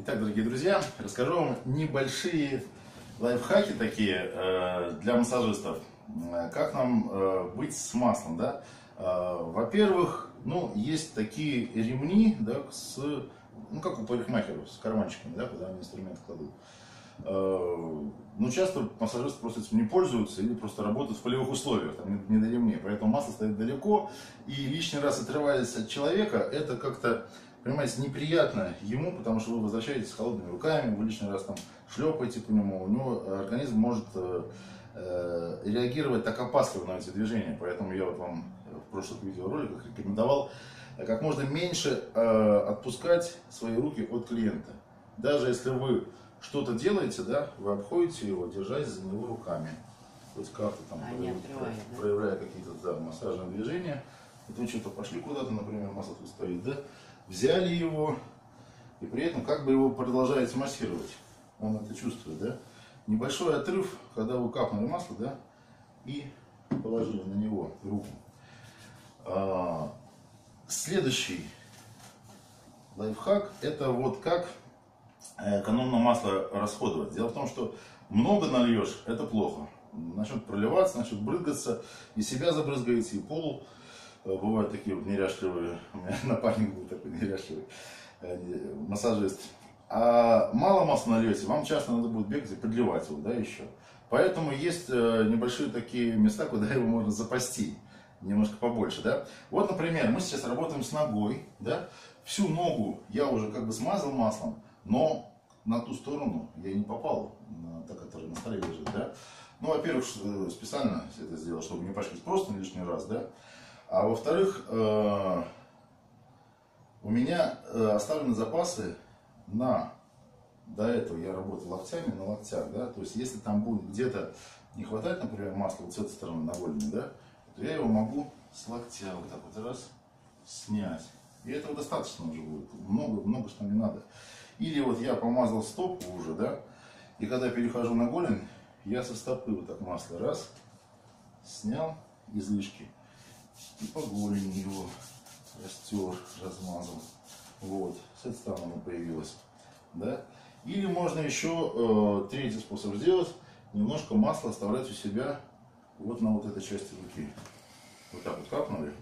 Итак, дорогие друзья, расскажу вам небольшие лайфхаки такие э, для массажистов. Э, как нам э, быть с маслом, да? Во-первых, ну, есть такие ремни, да, с, ну, как у парикмахеров, с карманчиками, да, куда они инструменты кладут. Ну, часто массажисты просто этим не пользуются или просто работают в полевых условиях, там не, не до ремней. Поэтому масло стоит далеко, и лишний раз отрываясь от человека, это как-то, понимаете, неприятно ему, потому что вы возвращаетесь с холодными руками, вы лишний раз там шлепаете по нему, у него организм может э, э, реагировать так опасливо на эти движения. Поэтому я вот вам в прошлых видеороликах рекомендовал э, как можно меньше э, отпускать свои руки от клиента. Даже если вы что-то делаете, да, вы обходите его, держась за него руками. Хоть как-то там, А, не прояв- отрывая, да? проявляя какие-то да, массажные движения. Вот вы что-то пошли куда-то, например, масло тут стоит, да, взяли его, и при этом как бы его продолжаете массировать. Он это чувствует, да. Небольшой отрыв, когда вы капнули масло, да, и положили на него руку. А, следующий лайфхак, это вот как э, экономно масло расходовать. Дело в том, что много нальешь, это плохо. Начнет проливаться, начнет брызгаться, и себя забрызгаете, и пол. Э, Бывают такие вот неряшливые, у меня напарник был такой неряшливый э, массажист. А мало масла нальете, вам часто надо будет бегать и подливать его, да, еще. Поэтому есть э, небольшие такие места, куда его можно запасти немножко побольше, да. Вот, например, мы сейчас работаем с ногой, да. Всю ногу я уже как бы смазал маслом, но на ту сторону я не попал, на та, которая на столе лежит, да. Ну, во-первых, ш- специально это сделал, чтобы не пачкать просто лишний раз, да. А во-вторых, э, у меня э, оставлены запасы на до этого я работал локтями на локтях, да, то есть если там будет где-то не хватать, например, масла вот с этой стороны на голени, да, то я его могу с локтя вот так вот раз снять. И этого достаточно уже будет, много, много что не надо. Или вот я помазал стопу уже, да, и когда перехожу на голень, я со стопы вот так масло раз, снял излишки, и по голени его растер, размазал. Вот, с этой стороны оно появилось. Да? Или можно еще э, третий способ сделать, немножко масла оставлять у себя вот на вот этой части руки. Вот так вот капнули.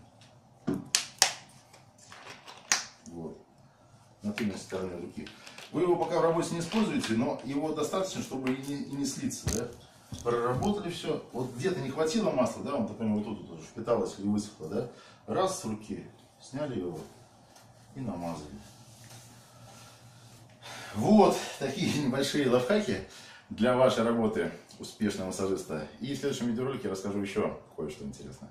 Вот. На тыльной стороне руки. Вы его пока в работе не используете, но его достаточно, чтобы и не, и не слиться. Да? Проработали все. Вот где-то не хватило масла, да, он, например, вот тут вот впиталось или высохло, да? Раз с руки, сняли его и намазали. Вот такие небольшие лайфхаки для вашей работы успешного массажиста. И в следующем видеоролике расскажу еще кое-что интересное.